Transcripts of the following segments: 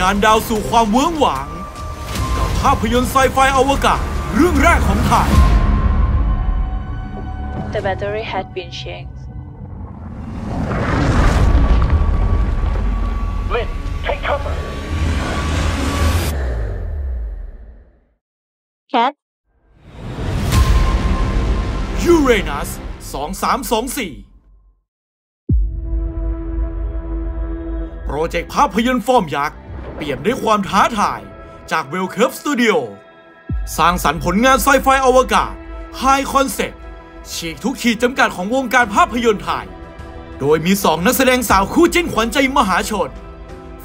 ยานดาวสู่ความเวิ้งหวาง กับภาพยนตร์ไซไฟอวกาศเรื่องแรกของไทย The battery had been changed. Lynn, take cover. Cat? Uranus 2324โปรเจกต์ภาพยนตร์ฟอร์มยักษ์ เปี่ยมด้วยความท้าทายจาก w e l c u r v e Studio สร้างสรรค์ผลงานไซไฟอวกาศ High Concept ฉีกทุกขีดจำกัดของวงการภาพยนตร์ไทย โดยมีสองนักแสดงสาวคู่จิ้นขวัญใจมหาชน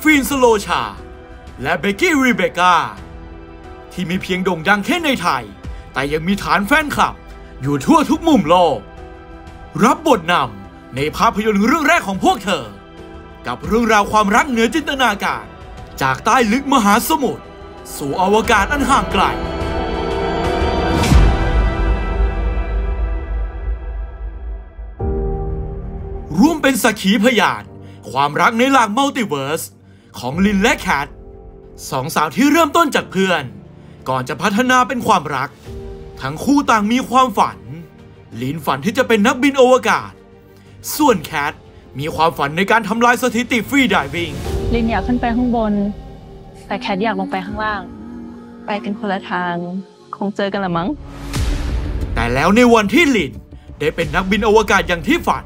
ฟินสโลชา และเบกกี้รีเบกาที่มีเพียงโด่งดังแค่ในไทย แต่ยังมีฐานแฟนคลับ อยู่ทั่วทุกมุมโลก รับบทนำในภาพยนตร์เรื่องแรกของพวกเธอ กับเรื่องราวความรักเหนือจินตนาการ จากใต้ลึกมหาสมุทรสู่อวกาศอันห่างไกล ร่วมเป็นสักขีพยาน ความรักในหลาก multiverse ของลินและแคทสองสาวที่เริ่มต้นจากเพื่อน ก่อนจะพัฒนาเป็นความรัก ทั้งคู่ต่างมีความฝัน ลินฝันที่จะเป็นนักบินอวกาศ ส่วนแคทมีความฝันในการทำลายสถิติฟรีดิวิ่ง ลินอยากขึ้นไปข้างบน แต่แคทอยากลงไปข้างล่าง ไปกันคนละทาง คงเจอกันละมั้ง แต่แล้วในวันที่ลินได้เป็นนักบินอวกาศอย่างที่ฝัน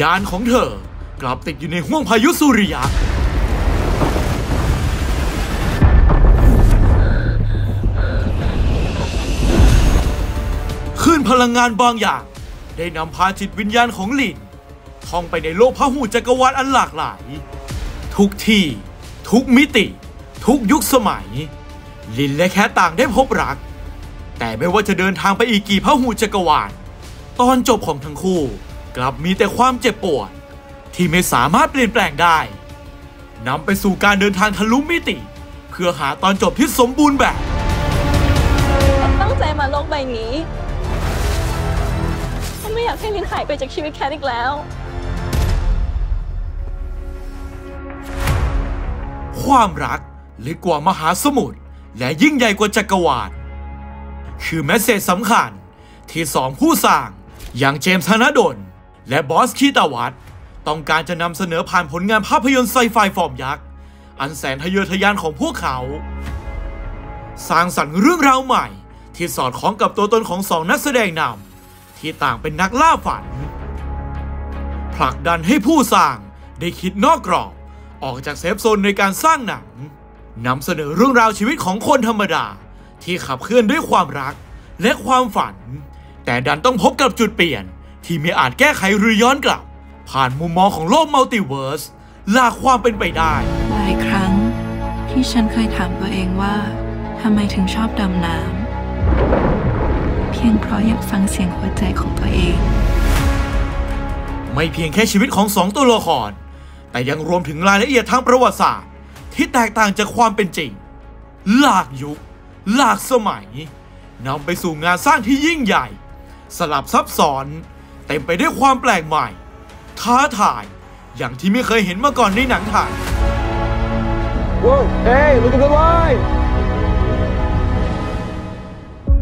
ยานของเธอกลับติดอยู่ในห้วงพายุสุริยะคลื่นพลังงานบางอย่าง ได้นำพาจิตวิญญาณของลินท่องไปในโลกพหูจักรวาลอันหลากหลาย ทุกที่ ทุกมิติ ทุกยุคสมัย ลินและแคทต่างได้พบรัก แต่ไม่ว่าจะเดินทางไปอีกกี่พหูจักรวาล ตอนจบของทั้งคู่กลับมีแต่ความเจ็บปวด ที่ไม่สามารถเปลี่ยนแปลงได้นำไปสู่การเดินทางทะลุมิติ เพื่อหาตอนจบที่สมบูรณ์แบบ ตั้งใจมาโลกใบนี้ฉันไม่อยากให้ลินหายไปจากชีวิตแคทอีกแล้ว ความรักลึกกว่ามหาสมุทรและยิ่งใหญ่กว่าจักรวาล คือแมสเซจสำคัญที่สองผู้สร้างอย่างเจมส์ธนดล และบอสคีตาวัตต้องการจะนำเสนอผ่านผลงานภาพยนตร์ไซไฟฟอร์มยักษ์ อันแสนทะเยอทะยานของพวกเขา สร้างสรรค์เรื่องราวใหม่ ที่สอดคล้องกับตัวตนของสองนักแสดงนำที่ต่างเป็นนักล่าฝัน ผลักดันให้ผู้สร้างได้คิดนอกกรอบ ออกจากเซฟโซนในการสร้างหนังนำเสนอเรื่องราวชีวิตของคนธรรมดา ที่ขับเคลื่อนด้วยความรักและความฝัน แต่ดันต้องพบกับจุดเปลี่ยน ที่ไม่อาจแก้ไขหรือย้อนกลับ ผ่านมุมมองของโลกมัลติเวิร์สหลากความเป็นไปได้หลายครั้งที่ฉันเคยถามตัวเองว่าทำไมถึงชอบดำน้ำเพียงเพราะอยากฟังเสียงหัวใจของตัวเอง ไม่เพียงแค่ชีวิตของสองตัวละคร แต่ยังรวมถึงรายละเอียดทางประวัติศาสตร์ ที่แตกต่างจากความเป็นจริง หลากยุค หลากสมัยนำไปสู่งานสร้างที่ยิ่งใหญ่ สลับซับซ้อน เต็มไปด้วยความแปลกใหม่ ท้าทาย อย่างที่ไม่เคยเห็นมาก่อนในหนังไทย Whoa, hey, look at the line!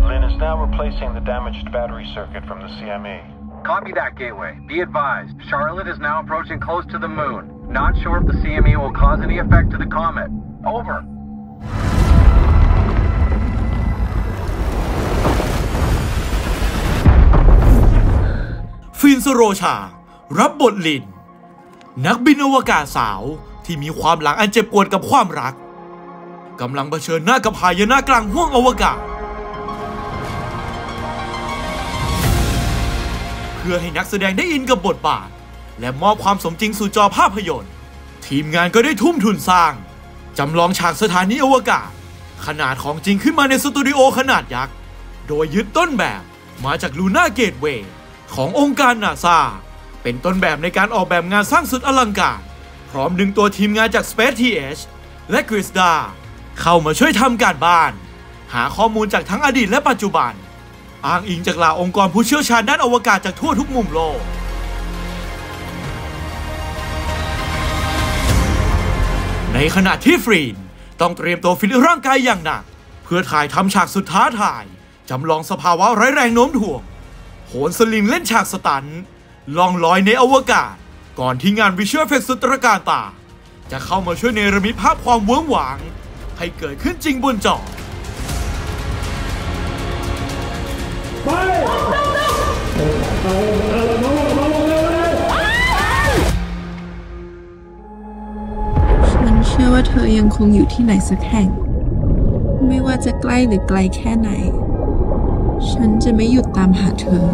Lynn is now replacing the damaged battery circuit from the CME. Copy that, Gateway. Be advised, Charlotte is now approaching close to the moon. Not sure if the CME will cause any effect to the comet. Over. ฟรีนสโรชา รับบทลิน นักบินอวกาศสาวที่มีความหลังอันเจ็บปวดกับความรักกำลังเผชิญหน้ากับหายนะกลางห้วงอวกาศ เพื่อให้นักแสดงได้อินกับบทบาท และมอบความสมจริงสู่จอภาพยนตร์ ทีมงานก็ได้ทุ่มทุนสร้าง จำลองฉากสถานีอวกาศ ขนาดของจริงขึ้นมาในสตูดิโอขนาดยักษ์ โดยยึดต้นแบบมาจากลูน่าเกตเวย์ขององค์การนาซาเป็นต้นแบบในการออกแบบงานสร้างสุดอลังการ พร้อมดึงตัวทีมงานจาก Space TH และ g r i s d a เข้ามาช่วยทำการบ้าน หาข้อมูลจากทั้งอดีตและปัจจุบัน อ้างอิงจากหลาองค์กรผู้เชี่ยวชาญด้านอวกาศจากทั่วทุกมุมโลก ในขณะที่ฟรีนต้องเตรียมตัวฟิตร่างกายอย่างหนัก เพื่อถ่ายทำฉากสุดท้าทาย จำลองสภาวะไร้แรงโน้มถ่วง โหนสลิงเล่นฉากสตันลองลอยในอวกาศ ก่อนที่งานวิชวลเฟเฟกสุดตระการตา จะเข้ามาช่วยเนรมิตภาพความเวิ้งหวาง ให้เกิดขึ้นจริงบนจอ ชื่อว่าเธอยังคงอยู่ที่ไหนสักแห่ง ไม่ว่าจะใกล้หรือไกลแค่ไหน ฉันจะไม่หยุดตามหาเธอ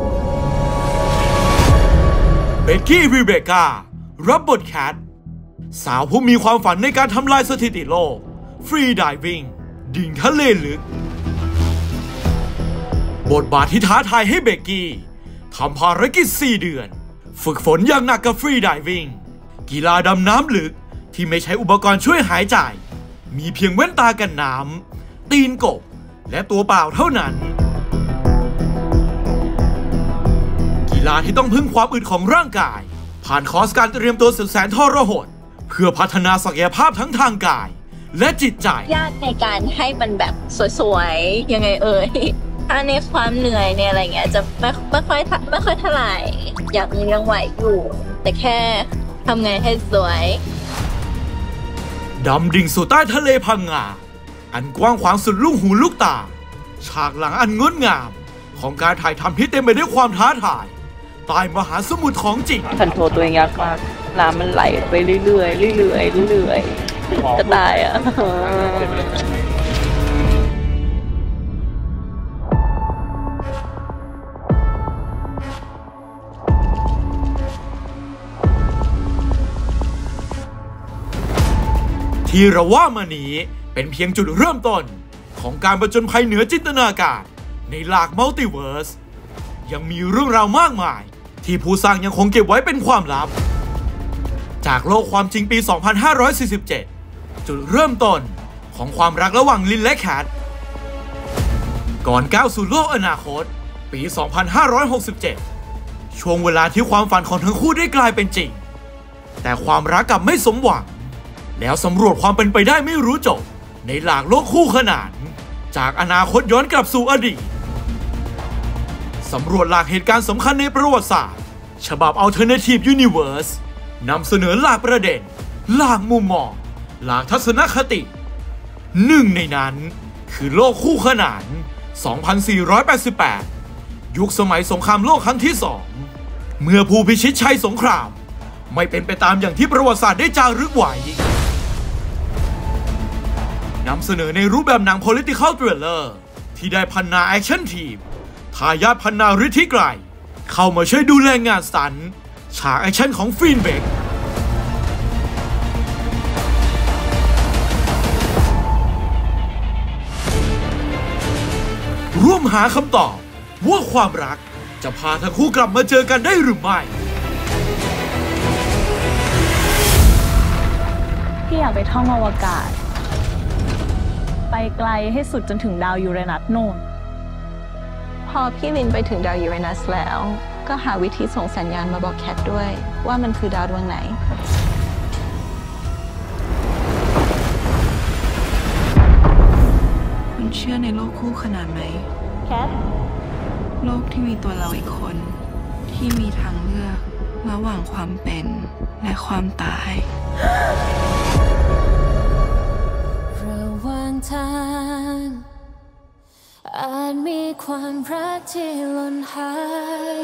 เบกกี้รีเบคารับบทแคท สาวผู้มีความฝันในการทำลายสถิติโลก ฟรีดิวิ่ง ดิ่งทะเลลึก บทบาทที่ท้าทายให้เบกกี้ทำภารกิจ 4 เดือน ฝึกฝนอย่างหนักกับฟรีดิวิ่งกีฬาดำน้ำลึก ที่ไม่ใช้อุปกรณ์ช่วยหายใจ มีเพียงแว่นตากันน้ำ ตีนกบ และตัวเปล่าเท่านั้น กีฬาที่ต้องพึ่งความอึดของร่างกาย ผ่านคอร์สการเตรียมตัวสุดแสนทรหด เพื่อพัฒนาศักยภาพทั้งทางกาย และจิตใจ ยากในการให้มันแบบสวยๆ ยังไงเอ่ยถ้าในความเหนื่อยเนี่ยอะไรเงี้ยจะไม่ไม่ค่อยไม่ค่อยเท่าไหร่อยากยังไหวอยู่ แต่แค่ทำไงให้สวย ดำดิ่งสู่ใต้ทะเลพังงา อันกว้างขวางสุดลูกหูลูกตา ฉากหลังอันงดงาม ของการถ่ายทำที่เต็มไปด้วยความท้าทายใต้มหาสมุทรของจริงคอนโทรตัวเองยากมากน้ำมันไหลไปเรื่อยๆเรื่อยๆเรื่อยๆจะตายอะ ที่เราว่ามานี้เป็นเพียงจุดเริ่มต้นของการประจนภัยเหนือจินตนาการในหลาก multiverse ยังมีเรื่องราวมากมาย ที่ผู้สร้างยังคงเก็บไว้เป็นความลับ จากโลกความจริงปี 2547 จุดเริ่มต้นของความรักระหว่างลินและแคทก่อนก้าวสู่โลกอนาคต ปี 2567 ช่วงเวลาที่ความฝันของทั้งคู่ได้กลายเป็นจริง แต่ความรักกลับไม่สมหวัง แล้วสำรวจความเป็นไปได้ไม่รู้จบ ในหลากโลกคู่ขนาน จากอนาคตย้อนกลับสู่อดีตสำรวจหลากเหตุการณ์สำคัญในประวัติศาสตร์ ฉบับ Alternative Universe นำเสนอหลากประเด็น หลากมุมมอง หลากทัศนคติ หนึ่งในนั้นคือโลกคู่ขนาน 2488 ยุคสมัยสงครามโลกครั้งที่สอง เมื่อผู้พิชิตชัยสงคราม ไม่เป็นไปตามอย่างที่ประวัติศาสตร์ได้จารึกไว้ นำเสนอในรูปแบบหนัง political thriller ที่ได้พันนา action team ทายาทพันนาฤทธิไกรเข้ามาช่วยดูแลงานสร้างฉาก action ของฟรีนเบคร่วมหาคำตอบว่าความรักจะพาทั้งคู่กลับมาเจอกันได้หรือไม่พี่อยากไปท่องอวกาศ ไปไกลให้สุดจนถึงดาวยูเรนัสโน่น พอพี่ลินไปถึงดาวยูเรนัสแล้ว ก็หาวิธีส่งสัญญาณมาบอกแคทด้วย ว่ามันคือดาวดวงไหน คุณเชื่อในโลกคู่ขนาดไหม แคท โลกที่มีตัวเราอีกคน ที่มีทางเลือก ระหว่างความเป็นและความตายระหว่าง ทาง อาจมีความรักที่หล่นหาย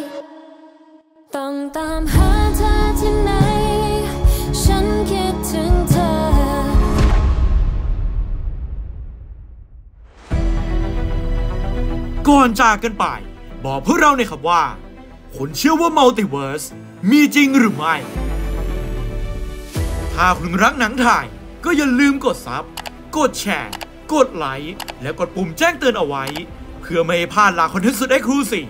ต้องตามหาเธอที่ไหน ฉันคิดถึงเธอก่อนจากกันไป บอกพวกเราหน่อยครับว่าคุณเชื่อว่า multiverse มีจริงหรือไม่ ถ้าคุณรักหนังไทยก็อย่าลืมกด sub กดแชร์ กดไลค์และกดปุ่มแจ้งเตือนเอาไว้ เพื่อไม่ให้พลาดหลาก content สุด exclusive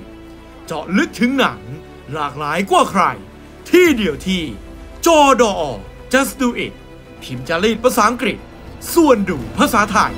เจาะลึกถึงหนัง หลากหลายกว่าใคร ที่เดียวที่ จอดอ just ดู it พิมพ์จารีตภาษาอังกฤษ ส่วนดูภาษาไทย